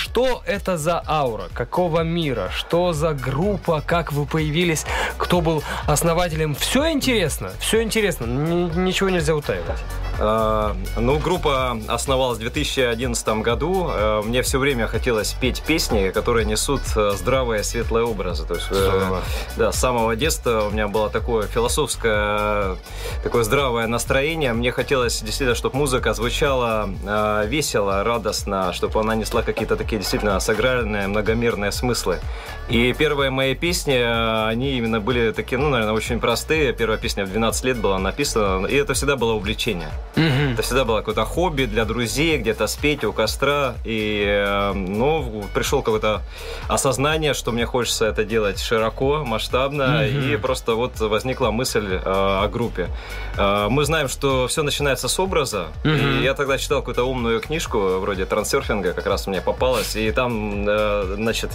что это за аура? Какого мира? Что за группа? Как вы появились? Кто был основателем? Все интересно. Все интересно. Н- ничего нельзя утаивать. Э, ну, группа основалась в 2011 году. Э, мне все время хотелось петь песни, которые несут э, здравые, светлые образы. То есть, да, с самого детства у меня было такое философское, такое здравое настроение. Мне хотелось действительно, чтобы музыка звучала весело, радостно, чтобы она несла какие-то такие действительно сакральные, многомерные смыслы. И первые мои песни, они именно были такие, ну, наверное, очень простые. Первая песня в 12 лет была написана, и это всегда было увлечение. Угу. Это всегда было какое-то хобби для друзей, где-то спеть у костра. И, э, ну, пришел какое-то осознание, что мне хочется это делать широко, масштабно. Угу. И просто вот возникла мысль э, о группе. Э, мы знаем, что все начинается с образа. Угу. И я тогда читал какую-то умную книжку, вроде трансерфинга, как раз мне попалась. И там, значит,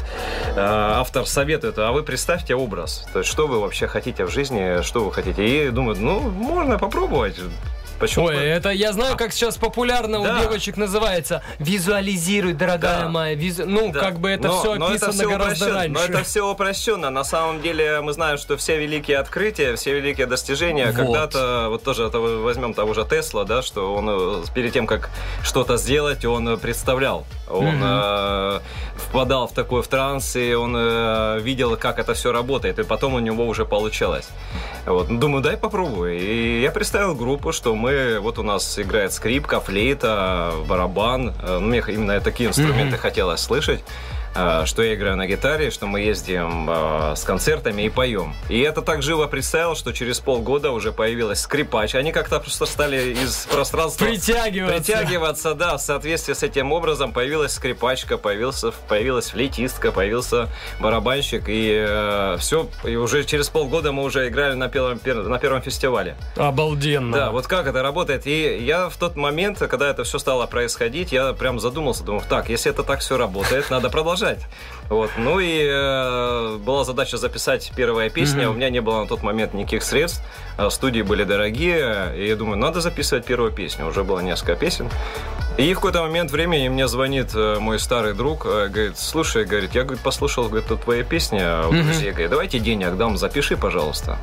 автор советует, а вы представьте образ. То есть, что вы вообще хотите в жизни, что вы хотите. И думаю, ну, можно попробовать. Почему? Ой, это я знаю, как сейчас популярно да. у девочек называется. Визуализируй, дорогая да. моя. Визу... Ну, да. как бы это но, все описано но это все гораздо раньше. Но это все упрощенно. На самом деле мы знаем, что все великие открытия, все великие достижения вот. когда-то, вот тоже это возьмем того же Тесла, да, что он э, перед тем, как что-то сделать, он представлял. Он угу. э, впадал в такой в транс, и он э, видел, как это все работает, и потом у него уже получалось. Вот. Думаю, дай попробую. И я представил группу, что мы, вот у нас играет скрипка, флейта, барабан. Э, ну, мне именно такие инструменты mm-hmm. хотелось слышать. Э, что я играю на гитаре, что мы ездим э, с концертами и поем. И это так живо представил, что через полгода уже появилась скрипач. Они как-то просто стали из пространства притягиваться. Притягиваться, да, в соответствии с этим образом появилась скрипачка, появился, появилась флейтистка, появился барабанщик, и э, все, и уже через полгода мы уже играли на первом, на первом фестивале. Обалденно. Да, вот как это работает. И я в тот момент, когда это все стало происходить, я прям задумался, думал, так, если это так все работает, надо продолжать продолжать. Вот. Ну и э, была задача записать первая песня. Mm-hmm. У меня не было на тот момент никаких средств. А студии были дорогие. И я думаю, надо записывать первую песню. Уже было несколько песен. И в какой-то момент времени мне звонит э, мой старый друг, э, говорит, слушай, говорит, я говорит, послушал говорит, твоя песня у друзей, mm-hmm. говорит, давайте денег дам, запиши, пожалуйста.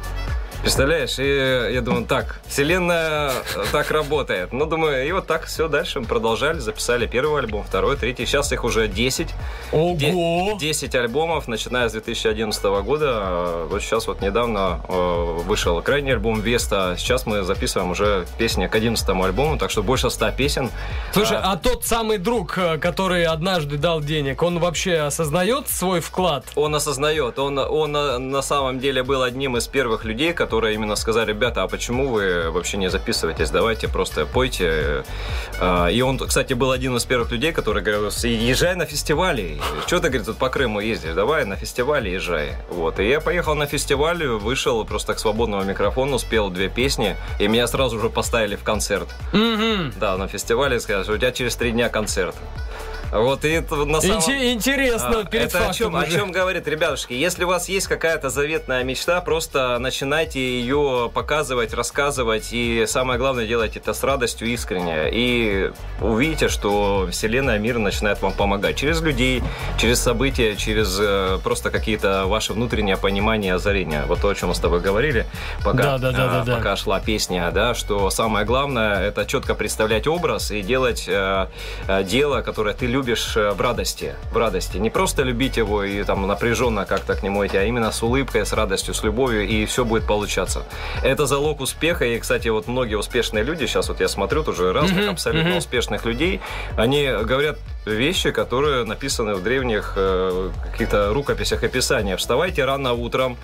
Представляешь? И я думаю, так, вселенная так работает. Ну, думаю, и вот так все дальше мы продолжали, записали первый альбом, второй, третий. Сейчас их уже 10. Ого! 10 альбомов, начиная с 2011 года. Вот сейчас вот недавно э, вышел крайний альбом Веста. Сейчас мы записываем уже песни к 11 альбому, так что больше 100 песен. Слушай, а, а тот самый друг, э, который однажды дал денег, он вообще осознает свой вклад? Он осознает. Он, он на самом деле был одним из первых людей, который которые именно сказали, ребята, а почему вы вообще не записываетесь, давайте просто пойте. А, и он, кстати, был один из первых людей, который говорил, езжай на фестивали. Что ты, говорит, тут по Крыму ездишь? Давай на фестивале езжай. Вот. И я поехал на фестиваль, вышел просто к свободному микрофону, спел две песни, и меня сразу же поставили в концерт. Mm-hmm. Да, на фестивале сказали, что у тебя через три дня концерт. Вот и это на самом... Интересно, а, перед это о чем, о чем говорит, ребятушки, если у вас есть какая-то заветная мечта, просто начинайте ее показывать, рассказывать, и самое главное, делайте это с радостью, искренне, и увидите, что Вселенная, мир начинает вам помогать через людей, через события, через э, просто какие-то ваши внутренние понимания, озарения. Вот то, о чем мы с тобой говорили, пока, да, да, да, да, пока шла песня, да, что самое главное, это четко представлять образ и делать э, э дело, которое ты любишь любишь э, в радости, в радости. Не просто любить его и там напряженно как-то к нему идти, а именно с улыбкой, с радостью, с любовью, и все будет получаться. Это залог успеха, и, кстати, вот многие успешные люди, сейчас вот я смотрю тоже разных mm-hmm. абсолютно mm-hmm. успешных людей, они говорят вещи, которые написаны в древних э, каких-то рукописях и писаниях. Вставайте рано утром,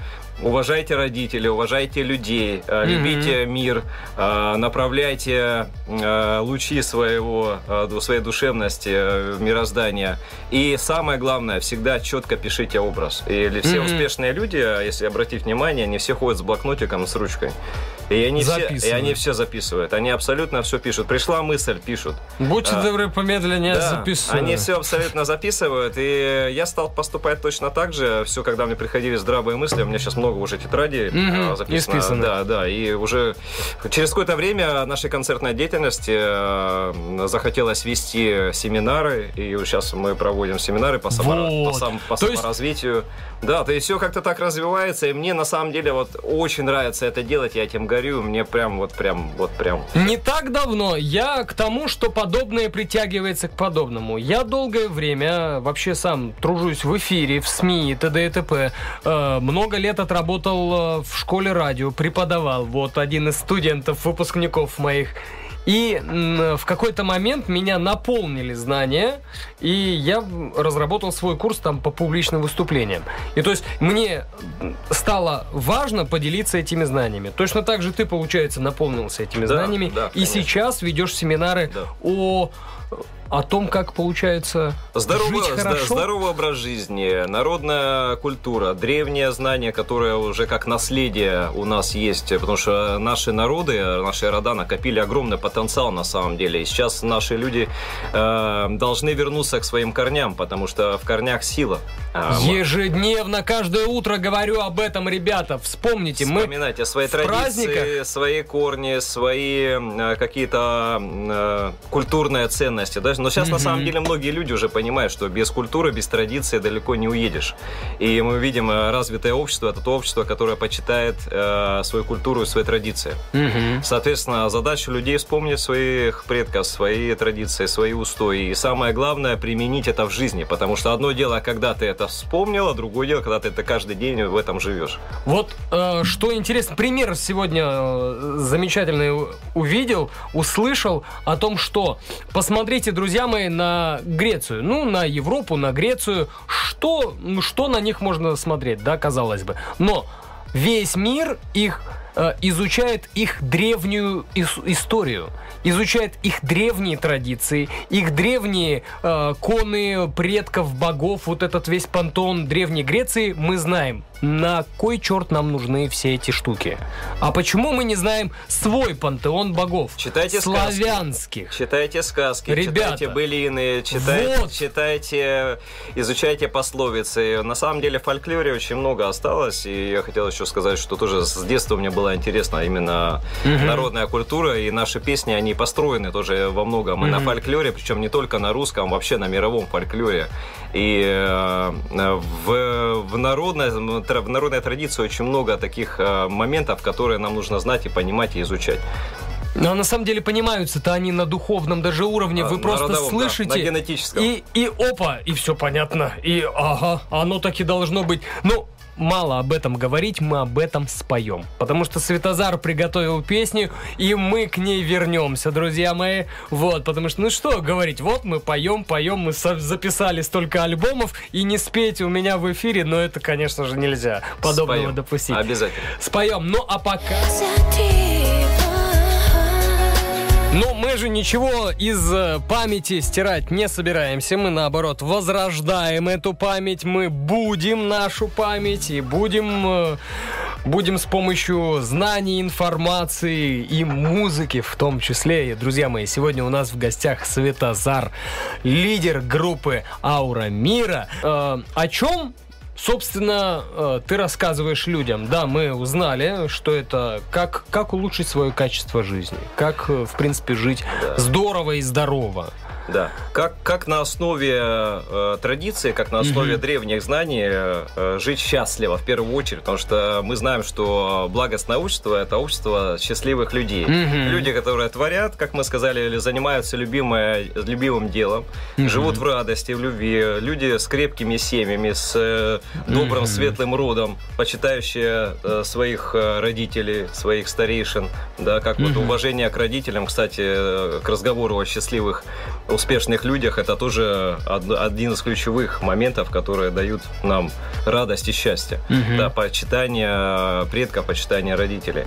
уважайте родителей, уважайте людей, mm-hmm. любите мир, э, направляйте э, лучи своего, своей душевности в мироздание. И самое главное, всегда четко пишите образ. И все mm-hmm. успешные люди, если обратить внимание, они все ходят с блокнотиком, с ручкой. И они, все, и они все записывают. Они абсолютно все пишут. Пришла мысль, пишут. Будьте а, добры, помедленнее да, записывают. Они все абсолютно записывают. И я стал поступать точно так же. Все, когда мне приходили здравые мысли, у меня сейчас много уже тетрадей угу, записано. Исписано. Да, да. И уже через какое-то время нашей концертной деятельности э, захотелось вести семинары. И сейчас мы проводим семинары по, само, вот. по, сам, по То саморазвитию. Есть... Да, то есть все как-то так развивается. И мне на самом деле вот очень нравится это делать. Я этим горю. Мне прям вот прям вот прям. Не так давно я к тому, что подобное притягивается к подобному. Я долгое время вообще сам тружусь в эфире, в СМИ, т.д. и т.п. Э, много лет отработал э, в школе радио, преподавал. Вот один из студентов, выпускников моих. И в какой-то момент меня наполнили знания, и я разработал свой курс там по публичным выступлениям. И то есть мне стало важно поделиться этими знаниями. Точно так же ты, получается, наполнился этими да, знаниями, да, и сейчас ведешь семинары да. о о том, как получается здоровый, жить хорошо. Здоровый образ жизни, народная культура, древнее знание, которое уже как наследие у нас есть, потому что наши народы, наши рода накопили огромный потенциал на самом деле. И сейчас наши люди э, должны вернуться к своим корням, потому что в корнях сила. А, Ежедневно, каждое утро говорю об этом, ребята. Вспомните, мы Вспоминайте свои традиции, праздниках... свои корни, свои э, какие-то э, культурные ценности. Даже но сейчас, mm-hmm. на самом деле, многие люди уже понимают, что без культуры, без традиции далеко не уедешь. И мы видим э, развитое общество, это то общество, которое почитает э, свою культуру и свои традиции. Mm-hmm. Соответственно, задача людей вспомнить своих предков, свои традиции, свои устои. И самое главное, применить это в жизни. Потому что одно дело, когда ты это вспомнил, а другое дело, когда ты это каждый день в этом живешь. Вот э, что интересно, пример сегодня э, замечательный увидел, услышал о том, что посмотрите, друзья, друзья мои, на Грецию. Ну, на Европу, на Грецию. Что, что на них можно смотреть, да, казалось бы. Но весь мир их э, изучает их древнюю ис- историю изучает их древние традиции, их древние э, коны предков, богов, вот этот весь пантеон Древней Греции, мы знаем на кой черт нам нужны все эти штуки? А почему мы не знаем свой пантеон богов? Читайте славянских. Сказки. Читайте сказки, Ребята, читайте былины, читайте, вот. читайте, изучайте пословицы. На самом деле в фольклоре очень много осталось, и я хотел еще сказать, что тоже с детства мне было интересно именно угу. народная культура, и наши песни, они построены тоже во многом угу. на фольклоре, причем не только на русском, вообще на мировом фольклоре. И э, в, в народной в народной традиции очень много таких э, моментов, которые нам нужно знать и понимать и изучать. Но на самом деле понимаются-то они на духовном даже уровне. Вы а, просто родовом, слышите. Да, на генетическом. И, и опа, и все понятно. И ага, оно так и должно быть. Ну, мало об этом говорить, мы об этом споем. Потому что Светозар приготовил песню, и мы к ней вернемся, друзья мои. Вот, потому что, ну что говорить, вот мы поем, поем, мы записали столько альбомов, и не спеть у меня в эфире, но это, конечно же, нельзя подобного споем. допустить. Обязательно. Споем. Ну, а пока... Но мы же ничего из э, памяти стирать не собираемся. Мы, наоборот, возрождаем эту память. Мы будем нашу память и будем... Э, будем с помощью знаний, информации и музыки в том числе. И, друзья мои, сегодня у нас в гостях Светозар, лидер группы Аура Мира. Э, о чем Собственно, э, ты рассказываешь людям, да, мы узнали, что это как, как улучшить свое качество жизни, как, э, в принципе, жить да. здорово и здорово. Да. Как, как на основе э, традиции, как на основе mm-hmm. древних знаний э, жить счастливо в первую очередь, потому что мы знаем, что благостное общество это общество счастливых людей. Mm-hmm. Люди, которые творят, как мы сказали, или занимаются любимое, любимым делом, mm-hmm. живут в радости, в любви. Люди с крепкими семьями, с э, добрым, mm-hmm. светлым родом, почитающие э, своих э, родителей, своих старейшин, да, как mm-hmm. вот уважение к родителям, кстати, э, к разговору о счастливых успешных людях это тоже один из ключевых моментов, которые дают нам радость и счастье. Угу. Да, почитание предков, почитание родителей.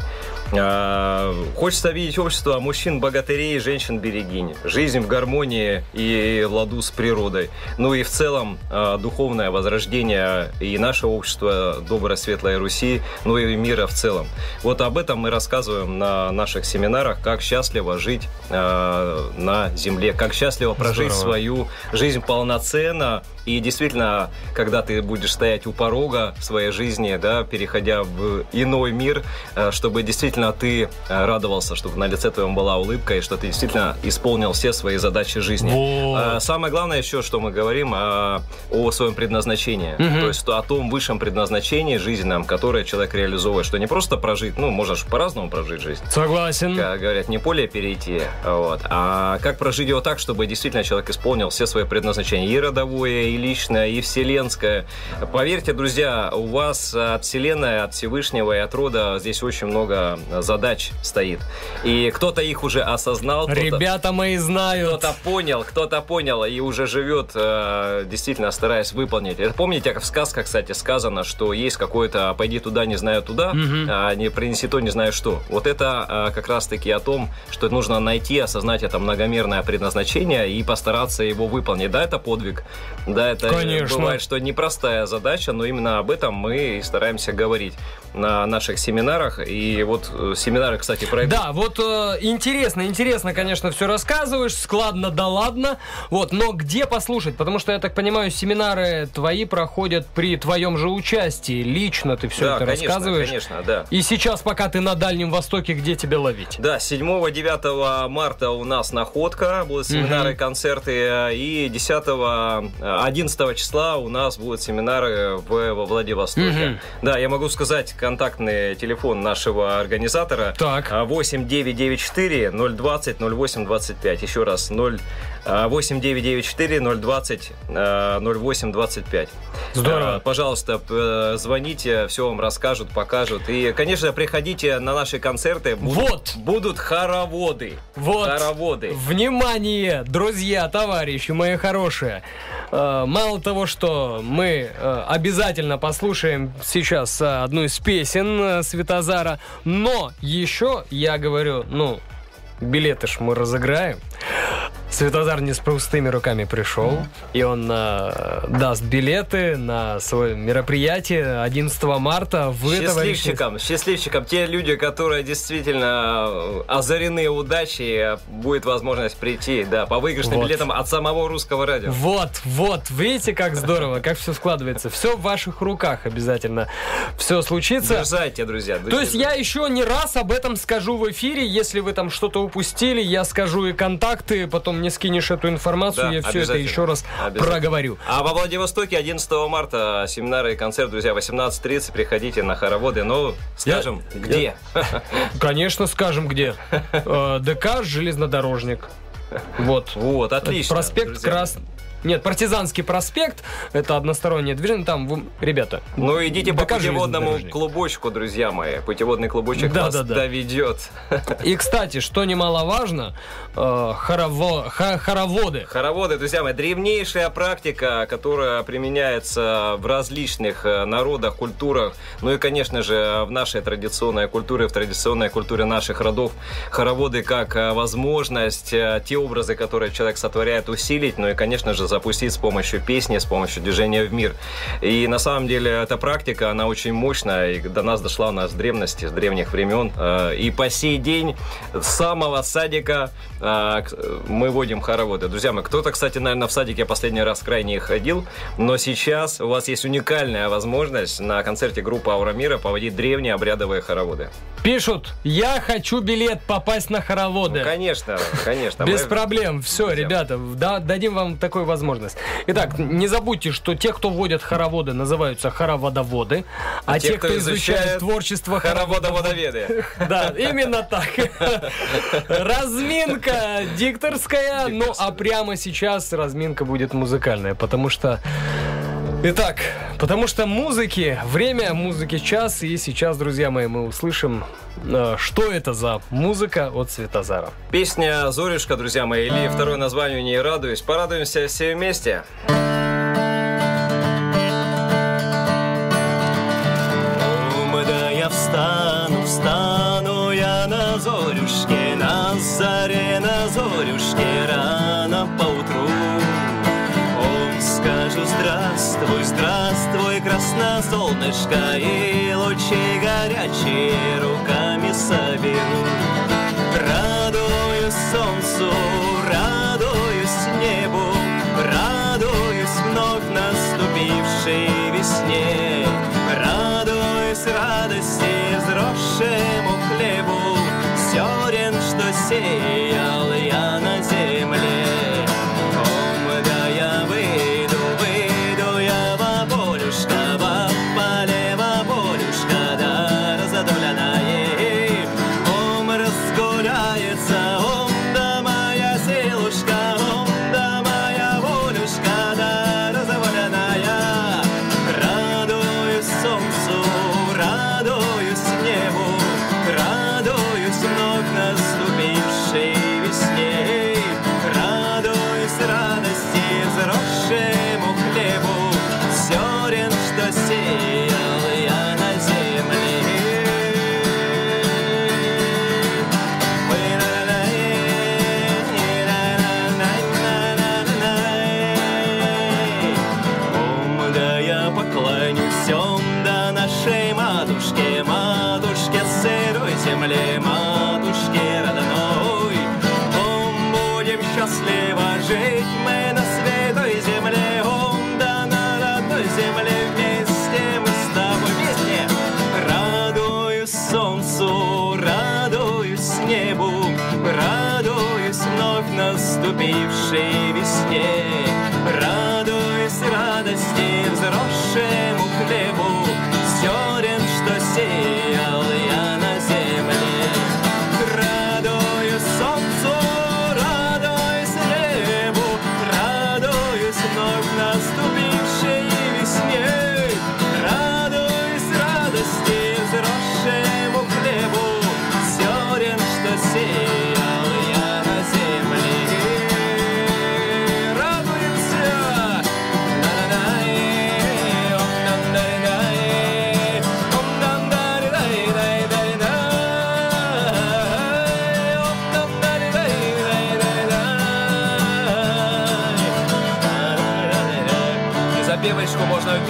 А, хочется видеть общество мужчин-богатырей, женщин-берегинь. Жизнь в гармонии и в ладу с природой. Ну и в целом а, духовное возрождение и нашего общества, доброй светлой Руси, ну и мира в целом. Вот об этом мы рассказываем на наших семинарах, как счастливо жить э, на земле, как счастливо прожить Здорово. свою жизнь полноценно, и действительно, когда ты будешь стоять у порога своей жизни, да, переходя в иной мир, чтобы действительно ты э, радовался, чтобы на лице твоем была улыбка, и что ты действительно исполнил все свои задачи жизни. Во. Э, самое главное еще, что мы говорим о, о своем предназначении. Угу. То есть о том высшем предназначении жизненном, которое человек реализовывает, что не просто прожить, ну, можешь по-разному прожить жизнь. Согласен. Как говорят, не поле перейти, вот, а как прожить его так, чтобы действительно человек исполнил все свои предназначения, и родовое, и личное, и вселенское. Поверьте, друзья, у вас от Вселенной, от Всевышнего и от рода здесь очень много задач стоит. И кто-то их уже осознал. Ребята мои знают. Кто-то понял, кто-то понял и уже живет, э, действительно стараясь выполнить. Это помните, как в сказках, кстати, сказано, что есть какое-то «пойди туда, не знаю туда», угу. не принеси то, не знаю что. Вот это э, как раз-таки о том, что нужно найти, осознать это многомерное предназначение и постараться его выполнить. Да, это подвиг, да, это Конечно. бывает, что непростая задача, но именно об этом мы и стараемся говорить на наших семинарах. И вот э, семинары, кстати, пройдут. Да, вот э, интересно, интересно, конечно, все рассказываешь, складно да ладно. Вот, но где послушать? Потому что, я так понимаю, семинары твои проходят при твоем же участии. Лично ты все да, это конечно, рассказываешь. конечно, да. И сейчас, пока ты на Дальнем Востоке, где тебя ловить? Да, 7-9 марта у нас находка, будут семинары, угу. концерты. И 10 11 числа у нас будут семинары в, во Владивостоке. Угу. Да, я могу сказать, контактный телефон нашего организатора. Так. 8994 020 08 25. Еще раз, 0 8994 020 08 25. Здорово. А, пожалуйста, звоните, все вам расскажут, покажут. И, конечно, приходите на наши концерты. Будут, вот. Будут хороводы. Вот. Хороводы. Внимание, друзья, товарищи мои хорошие. А, мало того, что мы обязательно послушаем сейчас одну из песен Светозара, но еще я говорю, ну, билеты ж мы разыграем. Светозар не с пустыми руками пришел, и он э, даст билеты на свое мероприятие 11 марта. Вы, счастливчикам, товарищи... счастливчикам, те люди, которые действительно э, озарены удачей, будет возможность прийти, да, по выигрышным вот. билетам от самого русского радио. Вот, вот, видите, как здорово, как все складывается. Все в ваших руках обязательно. Все случится. Дерзайте, друзья. То есть я еще не раз об этом скажу в эфире, если вы там что-то упустили, я скажу и контакты, потом мне скинешь эту информацию, да, я все это еще раз проговорю. А во Владивостоке 11 марта семинары и концерт, друзья, 18.30, приходите на хороводы, но скажем, я, где? Я... Конечно, скажем, где. Э, ДК «Железнодорожник». Вот. Вот, отлично. Проспект Крас... Нет, Партизанский проспект, это одностороннее движение, там, вы, ребята. Ну, идите по путеводному клубочку, друзья мои. Путеводный клубочек да, вас да, да. доведет. И, кстати, что немаловажно, э, хорово, х, хороводы. Хороводы, друзья мои, древнейшая практика, которая применяется в различных э, народах, культурах. Ну и, конечно же, в нашей традиционной культуре, в традиционной культуре наших родов, хороводы как э, возможность, э, те образы, которые человек сотворяет, усилить, ну и, конечно же, запустить с помощью песни, с помощью движения в мир. И на самом деле эта практика, она очень мощная, и до нас дошла у нас с древности, с древних времен. Э, и по сей день с самого садика э, мы водим хороводы. Друзья мои, кто-то, кстати, наверное, в садике последний раз крайне ходил, но сейчас у вас есть уникальная возможность на концерте группы Аура Мира поводить древние обрядовые хороводы. Пишут, я хочу билет попасть на хороводы. Ну, конечно, конечно. Без проблем. Все, ребята, дадим вам такой возможность возможность. Итак, не забудьте, что те, кто водят хороводы, называются хороводоводы, а, а те, кто, кто изучает творчество хороводоводоведы. Да, именно так. Разминка дикторская, ну а прямо сейчас разминка будет музыкальная, потому что Итак, потому что музыки, время музыки час, и сейчас, друзья мои, мы услышим, э, что это за музыка от Светозара. Песня «Зорюшка», друзья мои, или второе название «Не радуюсь». Порадуемся все вместе. я здравствуй, здравствуй, красно солнышко, и лучи горячие руками соберу. Радуюсь солнцу,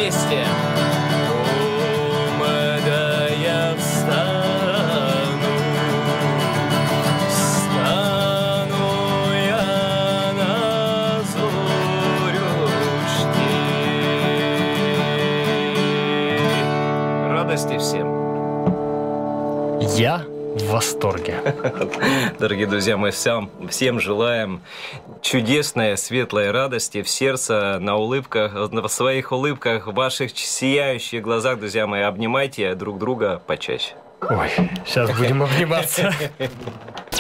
запевочку можно Дорогие друзья, мы всем, всем желаем чудесной, светлой радости в сердце, на улыбках, в своих улыбках, в ваших сияющих глазах, друзья мои, обнимайте друг друга почаще. Ой, сейчас будем обниматься.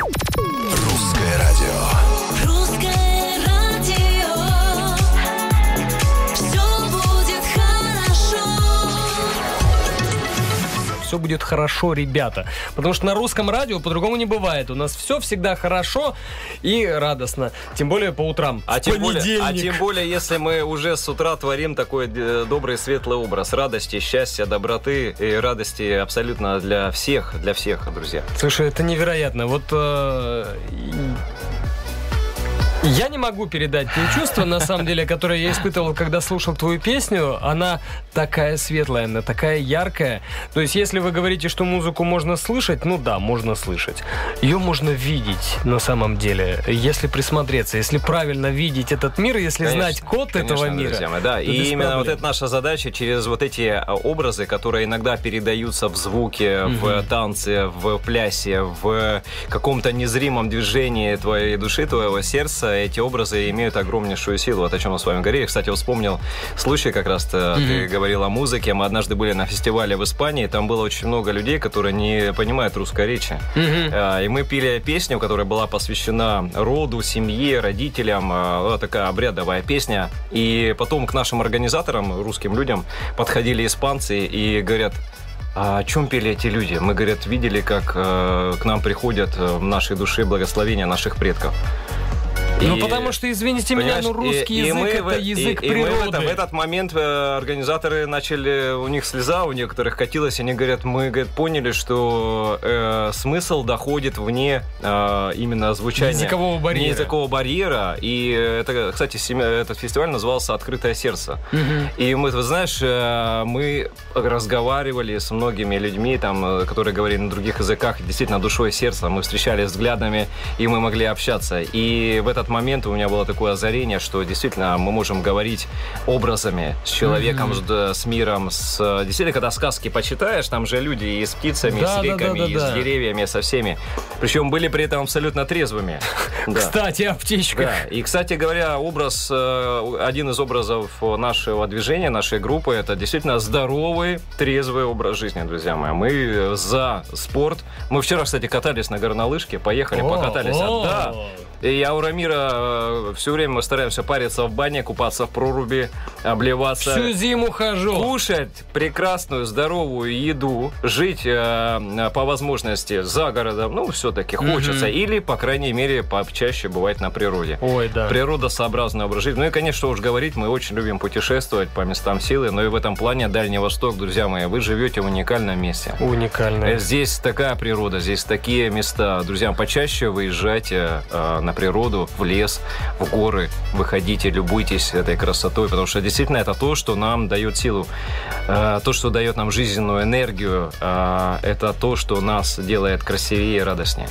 Все будет хорошо, ребята. Потому что на русском радио по-другому не бывает. У нас все всегда хорошо и радостно. Тем более по утрам. А тем, более, а тем более, если мы уже с утра творим такой э, добрый, светлый образ радости, счастья, доброты и радости абсолютно для всех, для всех, друзья. Слушай, это невероятно. Вот э, я не могу передать те чувства, на самом деле, которые я испытывал, когда слушал твою песню. Она такая светлая, она такая яркая. То есть, если вы говорите, что музыку можно слышать, ну да, можно слышать. Ее можно видеть на самом деле, если присмотреться, если правильно видеть этот мир, если Конечно, знать код конечно, этого мира. друзья мои, да. И именно вот проблем. это наша задача через вот эти а, образы, которые иногда передаются в звуке, в танце, в плясе, в каком-то незримом движении твоей души, твоего сердца, эти образы имеют огромнейшую силу. Вот о чем мы с вами говорили. Кстати, вспомнил случай, как раз то ты говорил о музыке. Мы однажды были на фестивале в Испании, там было очень много людей, которые не понимают русской речи. А, И мы пели песню, которая была посвящена роду, семье, родителям. Вот такая обрядовая песня. И потом к нашим организаторам, русским людям, подходили испанцы и говорят, а о чем пели эти люди? Мы, говорят, видели, как э, к нам приходят э, в нашей душе благословения наших предков. Ну, И- потому что, извините меня, ну, русский и- и язык мы это в- и- язык и мы в, природы. это- в этот момент э, организаторы начали, у них слеза у некоторых катилась, они говорят, мы говорят, поняли, что э, смысл доходит вне э, именно звучания. Языкового барьера. Не языкового барьера. И это, кстати, семя- этот фестиваль назывался «Открытое сердце». И мы, вы знаешь, э, мы разговаривали с многими людьми, там, э, которые говорили на других языках, действительно душой и сердцем. Мы встречались взглядами, и мы могли общаться. И в этот момент у меня было такое озарение, что действительно мы можем говорить образами с человеком, с, д- с миром, с... Действительно, когда сказки почитаешь, там же люди и с птицами, и Да, с да, реками, да, да, и с да. деревьями, со всеми. Причем были при этом абсолютно трезвыми. Да. Кстати, о птичках. Да, и, кстати говоря, образ, э, один из образов нашего движения, нашей группы, это действительно здоровый, трезвый образ жизни, друзья мои. Мы за спорт. Мы вчера, кстати, катались на горнолыжке, поехали, О, покатались. А. Да. И я у Рамира все время мы стараемся париться в бане, купаться в проруби, обливаться. Всю зиму хожу. Кушать прекрасную, здоровую еду, жить э, по возможности за городом, ну, все-таки хочется. Или, по крайней мере, почаще бывать на природе. Ой, да. Природосообразный образ жизни. Ну и, конечно, уж говорить, мы очень любим путешествовать по местам силы, но и в этом плане Дальний Восток, друзья мои, вы живете в уникальном месте. Уникально. Э, Здесь такая природа, здесь такие места. Друзья, почаще выезжайте э, на природу, в лес, в горы, выходите, любуйтесь этой красотой, потому что действительно это то, что нам дает силу, Э, то, что дает нам жизненную энергию, э, это то, что нас делает красивее и радостнее.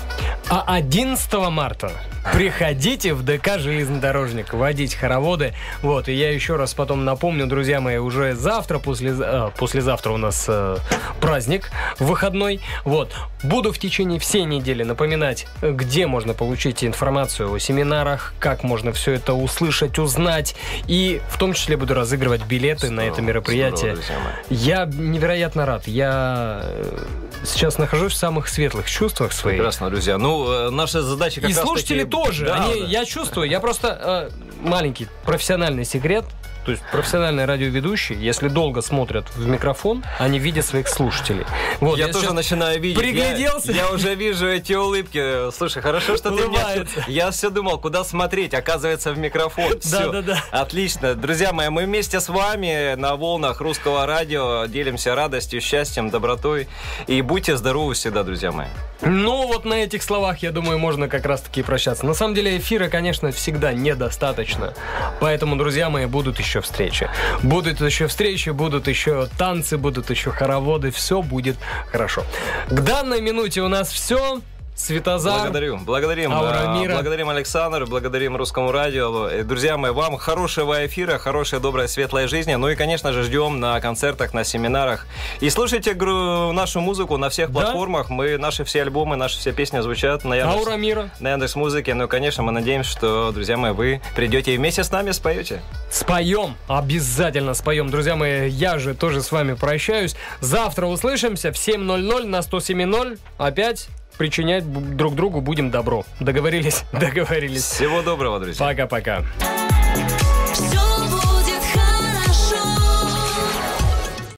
А 11 марта приходите в ДК «Железнодорожник» водить хороводы. Вот, и я еще раз потом напомню, друзья мои, уже завтра, после, а, послезавтра у нас э, праздник выходной. Вот, буду в течение всей недели напоминать, э, где можно получить информацию о семинарах, как можно все это услышать, узнать. И в том числе буду разыгрывать билеты на это Здорово, мероприятие. здорово. Я невероятно рад. Я э, сейчас нахожусь в самых светлых чувствах своих. Прекрасно, друзья. Ну, э, наша задача как И раз слушатели таки- тоже. Да, Они, да. Я чувствую, я просто э, маленький профессиональный секрет. То есть профессиональные радиоведущие, если долго смотрят в микрофон, они видят своих слушателей. Вот, я, тоже сейчас начинаю видеть. пригляделся. Я, я уже вижу эти улыбки. Слушай, хорошо, что ты меня... Я все думал, куда смотреть. Оказывается, в микрофон. Всё. Да-да-да. Отлично. Друзья мои, мы вместе с вами на волнах русского радио делимся радостью, счастьем, добротой. И будьте здоровы всегда, друзья мои. Ну, вот на этих словах, я думаю, можно как раз-таки прощаться. На самом деле, эфира, конечно, всегда недостаточно. Поэтому, друзья мои, будут еще встречи. Будут еще встречи, будут еще танцы, будут еще хороводы. Все будет хорошо. К данной минуте у нас все. Светозар. Благодарю. Благодарим. Аура а, мира. Благодарим Александр, благодарим Русскому радио. Э, Друзья мои, вам хорошего эфира, хорошей, доброй, светлой жизни. Ну и, конечно же, ждем на концертах, на семинарах. И слушайте нашу музыку на всех Да. платформах. Мы, наши все альбомы, наши все песни звучат на Яндекс, Аура мира. на Яндекс Музыке. Ну, и, конечно, мы надеемся, что, друзья мои, вы придете и вместе с нами споете. Споем, обязательно споем. Друзья мои, я же тоже с вами прощаюсь. Завтра услышимся в 7.00 на 107.0. Опять причинять друг другу будем добро. Договорились? Договорились. Всего доброго, друзья. Пока-пока.